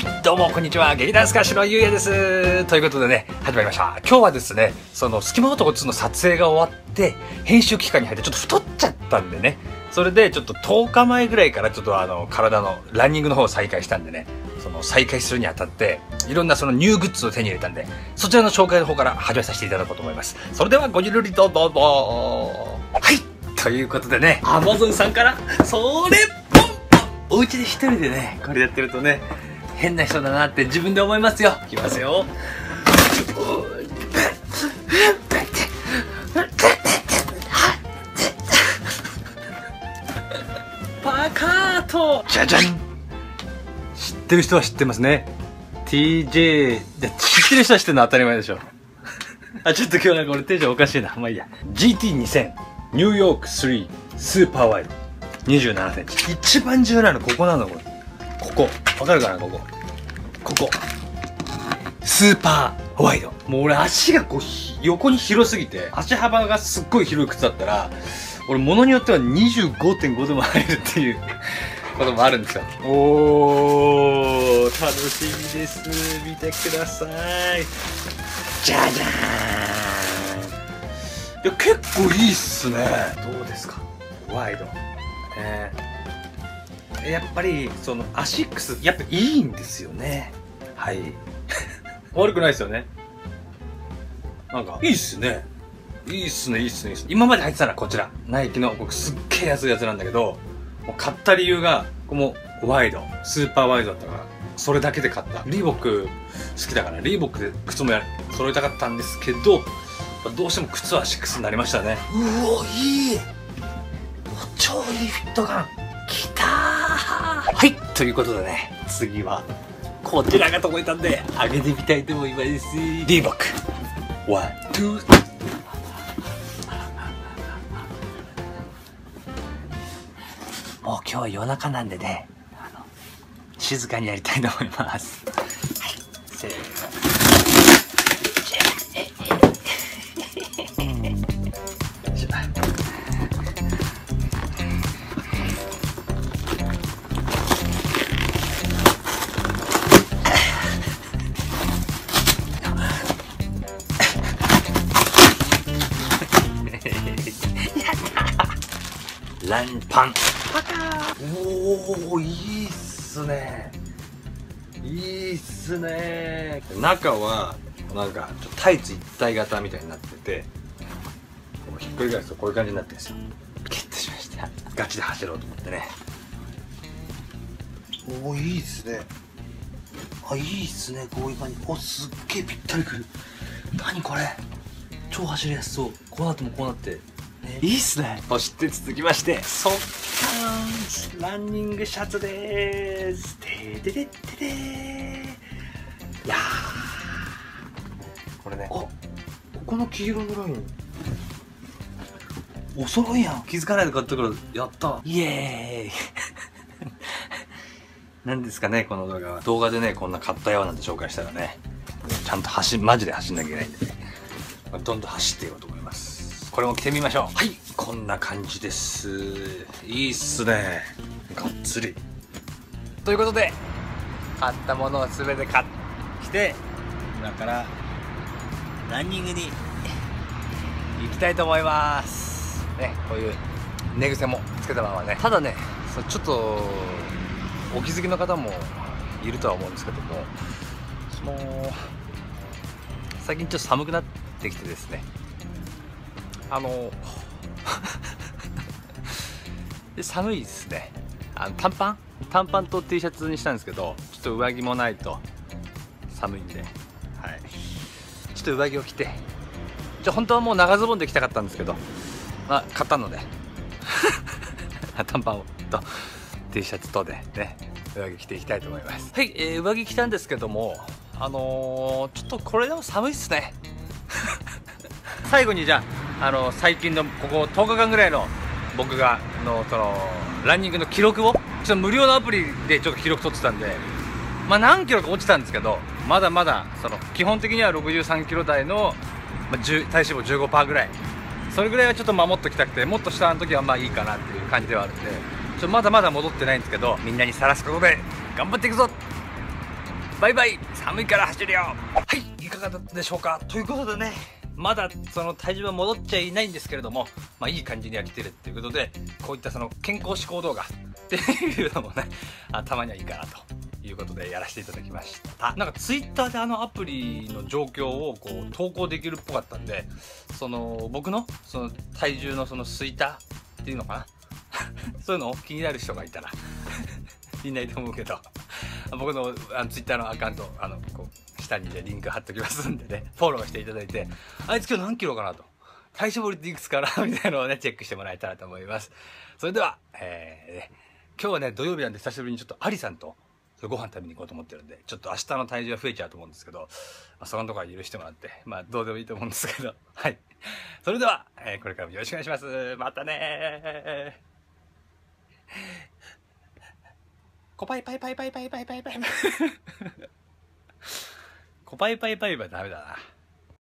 いどうもこんにちは。劇団スカッシュのゆうやです。ということでね始まりました。今日はですねその隙間男2の撮影が終わって編集期間に入ってちょっと太っちゃったんでね。それでちょっと10日前ぐらいからちょっとあの体のランニングの方を再開したんでね。その再開するにあたっていろんなそのニューグッズを手に入れたんでそちらの紹介の方から始めさせていただこうと思います。それではごゆるりとどうぞ。はいということでねアマゾンさんからそれポンポンお家で一人でねこれやってるとね変な人だなって自分で思いますよ。いきますよ。パカート。じゃじゃん。知ってる人は知ってますね。TJ 知ってる人は知ってるのは当たり前でしょ。あちょっと今日なんか俺テンションおかしいな。まあいいや。GT2000 ニューヨーク3スーパーワイド。2 7センチ。一番重要なのここなのこれここ。わかるかなここ？ここ。スーパーワイド。もう俺足がこうひ横に広すぎて足幅がすっごい広い靴だったら俺物によっては25.5度も入るっていうこともあるんですよ。おー楽しみです。見てください。じゃじゃーんいや結構いいっすね。どうですか？ワイド。えーやっぱりそのアシックスやっぱいいんですよね。はい。悪くないですよね。なんかいいっすね。いいっすねいいっすねいいっすね。今まで入ってたのはこちら。ナイキの僕すっげえ安いやつなんだけどもう買った理由がこのワイドスーパーワイドだったからそれだけで買った。リーボック好きだからリーボックで靴もや揃えたかったんですけどどうしても靴はアシックスになりましたね。うおいい。超いいフィット感はいということでね次はこちらが届いたんで上げてみたいと思います。リーボック。ワンツーもう今日は夜中なんでね静かにやりたいと思いますランパン。パカー。おおいいっすね。いいっすね。中はなんかタイツ一体型みたいになっててこうひっくり返すとこういう感じになってるんですよ。ゲットしました。ガチで走ろうと思ってね。おおいいっすね。あいいっすね。こういう感じ。おすっげえぴったりくる。何これ。超走りやすそう。こうなってもこうなって。ねいいっすね。そして続きまして速乾ランニングシャツでーす。てででってでーいやー。これね。あここの黄色のライン。お揃いやん。気づかないで買ったからやった。イエーイ。何ですかねこの動画は。動画でねこんな買ったよなんて紹介したらね。ちゃんと走マジで走んなきゃいけないんでね。どんどん走っていこうと思いますこれも着てみましょう。はい。こんな感じです。いいっすね。がっつり。ということで買ったものを全て買ってきて今からランニングに行きたいと思います。ねこういう寝癖もつけたままね。ただねちょっとお気づきの方もいるとは思うんですけどもその最近ちょっと寒くなってきてですねあの で寒いですね。あの短パン？短パンと T シャツにしたんですけどちょっと上着もないと寒いんで、はい、ちょっと上着を着て。じゃ本当はもう長ズボンで着たかったんですけどまあ買ったので。短パンをと T シャツとでね上着着ていきたいと思います。はい、えー上着着たんですけどもあのーちょっとこれでも寒いっすね。最後にじゃあ、あの最近のここ10日間ぐらいの僕がのそのランニングの記録をちょっと無料のアプリでちょっと記録取ってたんでまあ何キロか落ちたんですけどまだまだその基本的には63キロ台の、まあ、10体脂肪15%ぐらい。それぐらいはちょっと守っときたくてもっと下の時はまあいいかなっていう感じではあるんでちょまだまだ戻ってないんですけどみんなにさらすことで頑張っていくぞ。バイバイ。寒いから走るよ。はいいかがだったでしょうか？ということでねまだその体重は戻っちゃいないんですけれども、まあいい感じには来てるっていうことで、こういったその健康志向動画 っていうのもね、たまにはいいかなということでやらせていただきました。なんかツイッターであのアプリの状況をこう投稿できるっぽかったんでその僕のその体重のその推タっていうのかな？そういうの気になる人がいたら いないと思うけど。僕のあのツイッターのアカウントあのこう下にねリンク貼っときますんでねフォローしていただいてあいつ今日何キロかなと。体脂肪率いくつかなみたいなのをねチェックしてもらえたらと思います。それでは、えー、今日はね土曜日なんで久しぶりにちょっとアリさんとご飯食べに行こうと思ってるんでちょっと明日の体重は増えちゃうと思うんですけど、まあ、そこのとこは許してもらってまあどうでもいいと思うんですけど はい。それでは、えー、これからもよろしくお願いします。またねコパイパイパイパイパイパイパイパイコパイ。パイパイパイダメだな。